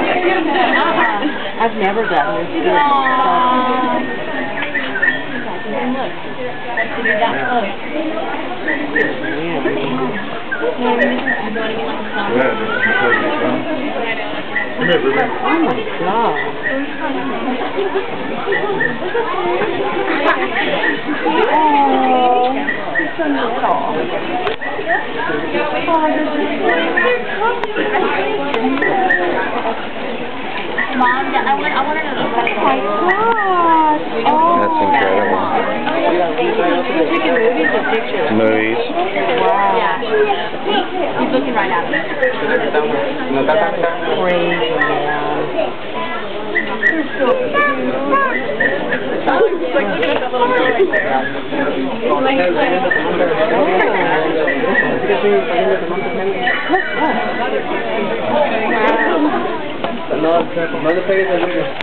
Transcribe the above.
I've never done this good stuff. Come here, Ruben. Oh my god. Oh, it's so little. Mom, I want, I want to know. Oh my gosh. Oh. That's incredible. You're taking movies or pictures? Movies. Wow. Yeah. He's looking right at me. Crazy, man. No, no le pegues al.